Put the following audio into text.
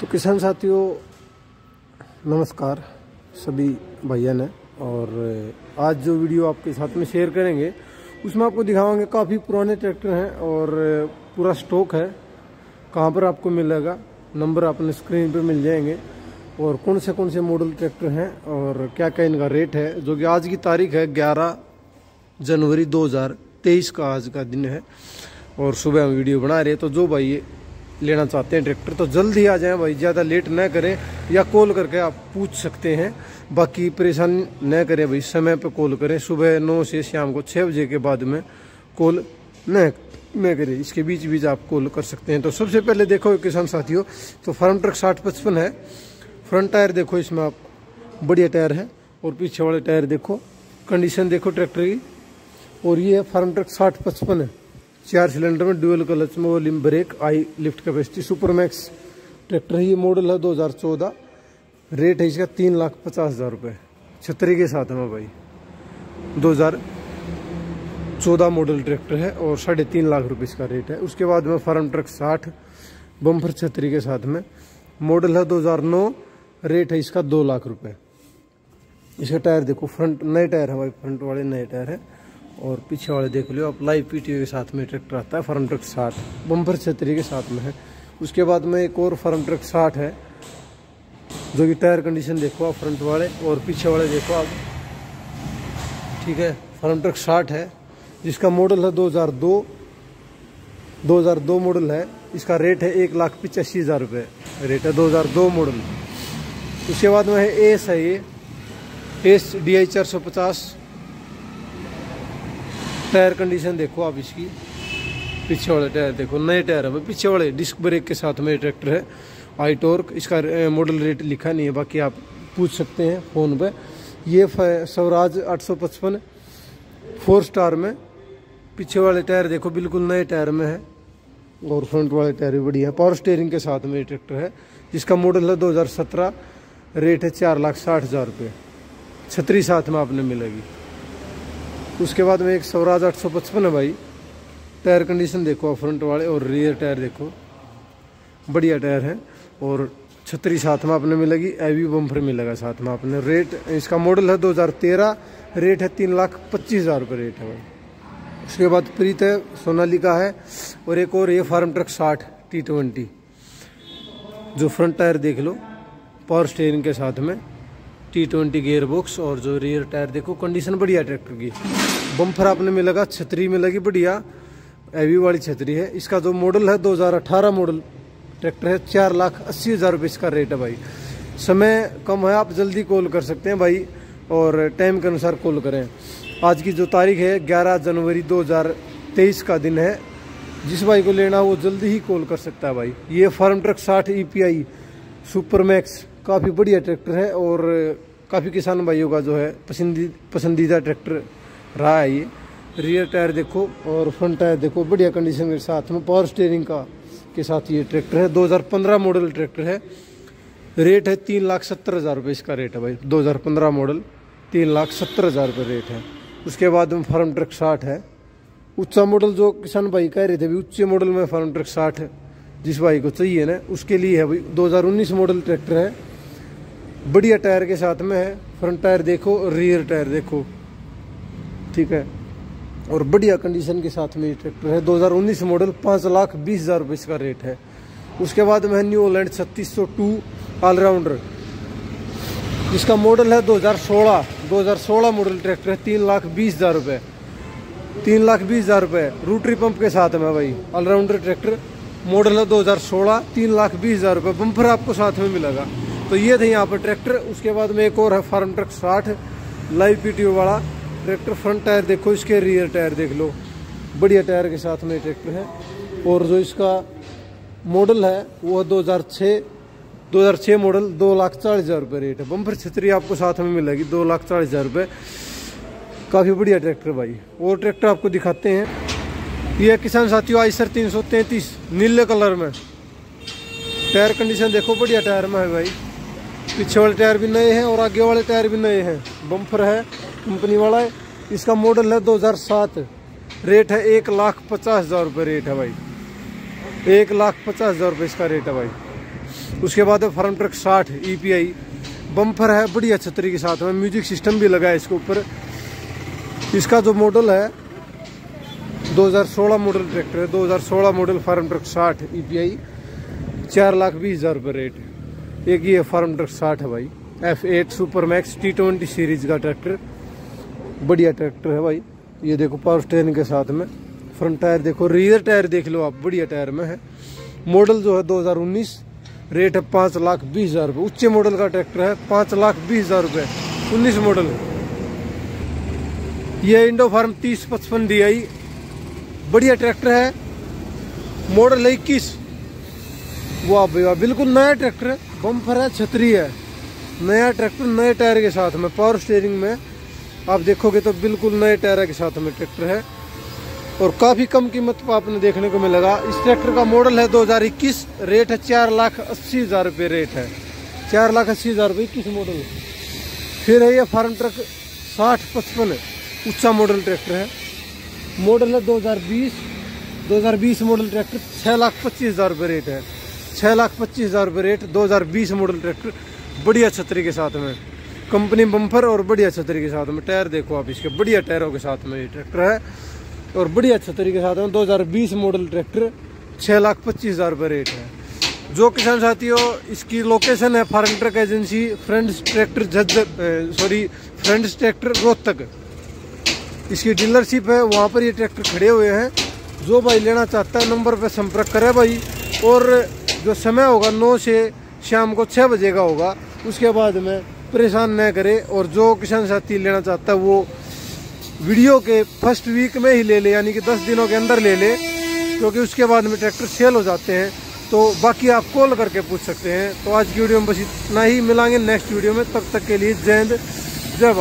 तो किसान साथियों, नमस्कार। सभी भैया ने और आज जो वीडियो आपके साथ में शेयर करेंगे, उसमें आपको दिखावांगे काफ़ी पुराने ट्रैक्टर हैं और पूरा स्टॉक है। कहाँ पर आपको मिलेगा? नंबर अपने स्क्रीन पर मिल जाएँगे। और कौन से कौन से मॉडल ट्रैक्टर हैं और क्या क्या इनका रेट है, जो कि आज की तारीख है 11 जनवरी 2023 का आज का दिन है। और सुबह हम वीडियो बना रहे हैं तो जो भाई लेना चाहते हैं ट्रैक्टर तो जल्द ही आ जाएँ भाई, ज़्यादा लेट न करें, या कॉल करके आप पूछ सकते हैं। बाकी परेशानी न करें भाई, समय पर कॉल करें। सुबह नौ से शाम को छः बजे के बाद में कॉल न न करें। इसके बीच बीच आप कॉल कर सकते हैं। तो सबसे पहले देखो किसान साथियों तो फार्म ट्रक साठ पचपन है। फ्रंट टायर देखो, इसमें आप बढ़िया टायर है। और पीछे वाले टायर देखो कंडीशन देखो ट्रैक्टर की। और ये फार्म ट्रक साठ पचपन है। चार सिलेंडर में डुअल क्लच में volume brake, high lift capacity super max tractor है ये मॉडल है 2014 रेट है इसका तीन लाख पचास हज़ार रुपये छतरी के साथ में भाई। 2014 मॉडल ट्रैक्टर है और साढ़े तीन लाख रुपये इसका रेट है। उसके बाद में फार्म ट्रक साठ, बम्फर छतरी के साथ में। मॉडल है 2009 रेट है इसका दो लाख रुपये इसका टायर देखो, फ्रंट, नए टायर है भाई, फ्रंट वाले नए टायर है। और पीछे वाले देख लो आप लाइव पीटीओ के साथ में ट्रैक्टर आता है, फार्म ट्रक साठ बम्पर छतरी के साथ में है। उसके बाद में एक और फार्म ट्रक साठ है, जो कि टायर कंडीशन देखो आप, फ्रंट वाले और पीछे वाले देखो आप। ठीक है, फार्म ट्रक साठ है, जिसका मॉडल है 2002 2002 मॉडल है। इसका रेट है एक लाख पिचासी हज़ार रुपये, रेट है 2002 मॉडल। उसके बाद में है एस है ये, एस डी आई चार सौ पचास टायर कंडीशन देखो आप इसकी। पीछे वाले टायर देखो, नए टायर है। पीछे वाले डिस्क ब्रेक के साथ में ट्रैक्टर है। आई टोर्क इसका मॉडल रेट लिखा नहीं है, बाकी आप पूछ सकते हैं फ़ोन पे। ये स्वराज 855 फोर स्टार में। पीछे वाले टायर देखो, बिल्कुल नए टायर में है। और फ्रंट वाले टायर भी बढ़िया पावर स्टेयरिंग के साथ में ट्रैक्टर है। जिसका मॉडल है 2017 रेट है चार लाख साठ हज़ार रुपये। छतरी साथ में आपने मिलेगी। उसके बाद में एक स्वराज आठ सौ पचपन है भाई। टायर कंडीशन देखो फ्रंट वाले और रियर टायर देखो। बढ़िया टायर है और छतरी साथ में आपने मिलेगी एवी बम्फर मिलेगा साथ में आपने। रेट इसका मॉडल है 2013 रेट है तीन लाख पच्चीस हज़ार रुपये रेट है भाई। उसके बाद प्रीत है सोनालिका है और एक और ये फार्म ट्रक साठ टी ट्वेंटी जो फ्रंट टायर देख लो पावर स्टेयरिंग के साथ में टी ट्वेंटी गेयर बॉक्स और जो रियर टायर देखो कंडीशन बढ़िया ट्रैक्टर की। बम्फर आपने मिलेगा छतरी में लगी बढ़िया, एवी वाली छतरी है। इसका जो मॉडल है 2018 मॉडल ट्रैक्टर है, चार लाख अस्सी हज़ार रुपये इसका रेट है भाई। समय कम है, आप जल्दी कॉल कर सकते हैं भाई, और टाइम के अनुसार कॉल करें। आज की जो तारीख है 11 जनवरी 2023 का दिन है। जिस भाई को लेना वो जल्दी ही कॉल कर सकता है भाई। ये फार्म ट्रक साठ E P I super max काफ़ी बढ़िया ट्रैक्टर है, और काफ़ी किसान भाइयों का जो है, पसंदी, पसंदीदा ट्रैक्टर रहा है ये। रियर टायर देखो और फ्रंट टायर देखो, बढ़िया कंडीशन के साथ में। पावर स्टेयरिंग का, के साथ ये ट्रैक्टर है। 2015 मॉडल ट्रैक्टर है। रेट है तीन लाख सत्तर हज़ार रुपये इसका रेट है भाई। 2015 मॉडल तीन लाख सत्तर हज़ार रुपये रेट है। उसके बाद में फार्म ट्रक साठ है। ऊँचा मॉडल जो किसान भाई कह रहे थे भाई ऊँचे मॉडल में फार्म ट्रक साठ जिस भाई को चाहिए ना, उसके लिए है भाई। 2019 मॉडल ट्रैक्टर है। बढ़िया टायर के साथ में है। फ्रंट टायर देखो रियर टायर देखो। ठीक है। और बढ़िया कंडीशन के साथ में ये ट्रैक्टर है। 2019 मॉडल पाँच लाख बीस हज़ार रुपये इसका रेट है। उसके बाद में न्यू ओलैंड छत्तीस सौ टू ऑलराउंडर जिसका मॉडल है 2016 2016 मॉडल ट्रैक्टर है, तीन लाख बीस हज़ार रुपये तीन लाख बीस हज़ार रुपये रूटरी पंप के साथ में भाई ऑलराउंडर ट्रैक्टर मॉडल है 2016 तीन लाख बीस हज़ार रुपये बम्फर आपको साथ में मिलेगा। तो ये थे यहाँ पर ट्रैक्टर उसके बाद में एक और है फार्म ट्रक साठ लाइव पीटीओ वाला। ट्रैक्टर फ्रंट टायर देखो, इसके रियर टायर देख लो। बढ़िया टायर के साथ में ट्रैक्टर है। और जो इसका मॉडल है, वो 2006 2006 मॉडल दो लाख चालीस हज़ार रुपये रेट है। बम्फर छतरी आपको साथ में मिलेगी, दो लाख चालीस हज़ार रुपये। काफ़ी बढ़िया ट्रैक्टर भाई। और ट्रैक्टर आपको दिखाते हैं। ये किसान साथियों, आइसर तीन सौ तैंतीस, नीले कलर में। टायर कंडीशन देखो, बढ़िया टायर में है भाई। पीछे वाले टायर भी नए हैं और आगे वाले टायर भी नए हैं। बम्फर है। कंपनी वाला है। इसका मॉडल है 2007 रेट है एक लाख पचास हज़ार रुपये रेट है भाई। एक लाख पचास हज़ार रुपये इसका रेट है भाई। उसके बाद है फार्म ट्रक साठ ई पी आई बम्फर है बढ़िया छतरी के साथ में। म्यूज़िक सिस्टम भी लगा है इसके ऊपर। इसका जो मॉडल है 2016 मॉडल ट्रैक्टर है। 2016 मॉडल फार्म ट्रक साठ ई पी आई चार लाख बीस हज़ार रुपये रेट एक है फार्म ट्रक साठ है भाई। F eight super max T twenty series का ट्रैक्टर बढ़िया ट्रैक्टर है भाई। ये देखो पावर स्टेरिंग के साथ में। फ्रंट टायर देखो रियर टायर देख लो आप, बढ़िया टायर में है। मॉडल जो है 2019 रेट है पाँच लाख बीस हज़ार रुपये। उच्चे मॉडल का ट्रैक्टर है, पाँच लाख बीस हज़ार रुपये। उन्नीस मॉडल ये इंडो फार्म तीस पचपन डी आई बढ़िया ट्रैक्टर है। मॉडल है इक्कीस। वाह भैया बिल्कुल नया ट्रैक्टर है। बम्फर है, छतरी है। नया ट्रैक्टर नए टायर के साथ में पावर स्टेयरिंग में। आप देखोगे तो बिल्कुल नए टायर के साथ में ट्रैक्टर है और काफ़ी कम कीमत पर आपने देखने को मिलेगा। इस ट्रैक्टर का मॉडल है 2021 रेट है चार लाख अस्सी हज़ार रुपये रेट है। चार लाख अस्सी हज़ार रुपये इक्कीस मॉडल फिर है ये फार्म ट्रक, साठ पचपन, ऊँचा मॉडल ट्रैक्टर है। मॉडल है 2020 2020 मॉडल ट्रैक्टर छः लाख पच्चीस हज़ार रुपये रेट है। छः लाख पच्चीस हज़ार रुपये रेट 2020 मॉडल ट्रैक्टर, बढ़िया छतरी के साथ में। कंपनी बम्फर और बढ़िया छतरी के साथ में, टायर देखो आप इसके, बढ़िया टायरों के साथ में ये ट्रैक्टर है। और बढ़िया छतरी के साथ में 2020 मॉडल ट्रैक्टर छः लाख पच्चीस हज़ार रुपये रेट है। जो किसान साथियों, इसकी लोकेशन है Farmtrac agency, friends tractor Jhajjar sorry friends tractor Rohtak. इसकी डीलरशिप है, वहाँ पर ये ट्रैक्टर खड़े हुए हैं। जो भाई लेना चाहता है, नंबर पर संपर्क करे भाई। और जो समय होगा नौ से शाम को छः बजे का होगा, उसके बाद में परेशान न करे और जो किसान साथी लेना चाहता है वो वीडियो के फ़र्स्ट वीक में ही ले ले, यानी कि दस दिनों के अंदर ले ले, क्योंकि उसके बाद में ट्रैक्टर सेल हो जाते हैं। तो बाकी आप कॉल करके पूछ सकते हैं। तो आज की वीडियो में बस इतना ही। मिलाएँगे नेक्स्ट वीडियो में। तब तक के लिए जय हिंद, जय भारत।